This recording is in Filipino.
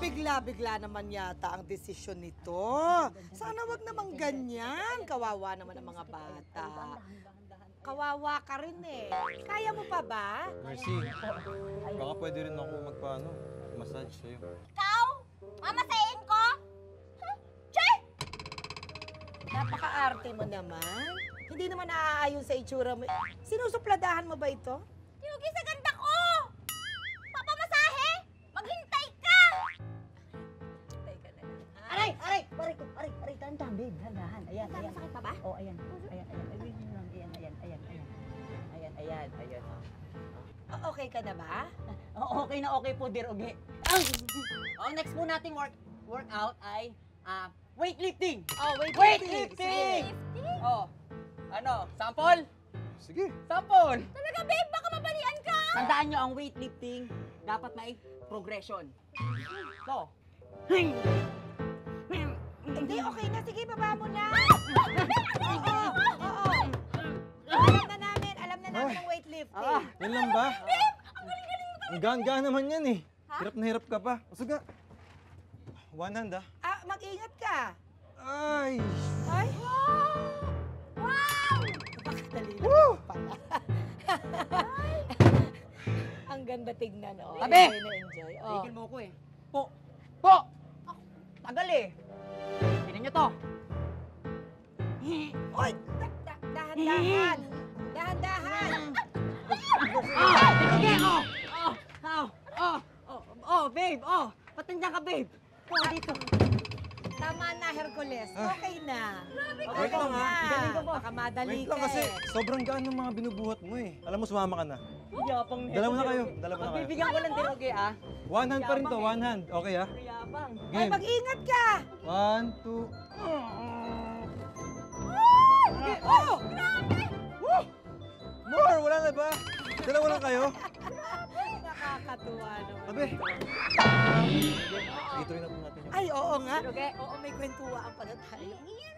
bigla naman yata ang desisyon nito. Sana wag naman ganyan. Kawawa naman ang mga bata. Kawawa ka rin eh. Kaya mo pa ba? Mercy, baka pwede rin ako magpaano, massage sa'yo. Ikaw? Mamasahin ko? Huh? Che! Napaka-arte mo naman. Hindi naman naaayon sa itsura mo. Sinusupladahan mo ba ito? Yugi sa ganda ko! Aray! Ko! Aray! Aray! Dahan-dahan, babe. Dahan-dahan. Ayan, ayan. masakit pa ba? Oh, ayan. Ayan, ayan. Ay, wait lang. Ayan, ayan, ayan, ayan. Ayan, ayan, ayan. O- Okay ka na ba? Oh, okay na okay po, dear Ugi. Oh, next po nating work workout ay ah, weightlifting. Oh, wait, Weightlifting! Oh, ano, sample? Sige. Sample! Talaga, babe, baka mabalian ka! Tandaan nyo, ang weightlifting, dapat may progression. So, Hindi, okay na. Sige, baba mo na. Oo, oo. Alam na namin, alam na namin ang weightlifting. ah, Yan lang ba? Ang gaan-gaan naman yan eh. Hirap na hirap ka pa. O sige. One hand ah. Ah, mag-ingat ka. Ay! Ay, Wow! napakadali lang pala. ang ganda tignan, oh. Tabi! Enjoy na enjoy. Oh. tigil mo ko eh. Po! Po! Tagal eh. To. Oy, da- da- dahan-dahan. Dahan-dahan. Ah! Sige! Oh! Oh! Oh! Oh! Oh! Oh, babe! Oh! Patanda ka, babe! Oh, dito. Tama na, Hercules. Okay na. Wait lang ah. Galing ka ba? Baka madali Wait ka lang kasi eh. sobrang gaan ng mga binubuhat mo eh. Alam mo, sumama ka na. Yapang Dalawa na kayo. Dalawa na kayo. Pagbibigyan ko ng diroge, ah. One hand pa rin to, one hand. Okay ah. Yapang. Ay, Game. mag-ingat ka. One, two. Sige, oh! More! Wala na ba? Dalawa lang kayo. Nakakatuwa naman. Tabi. Ituloy na po natin yung Ay, oo nga. Diroge. Oo, may kwentuhaan pala tayo. Iyan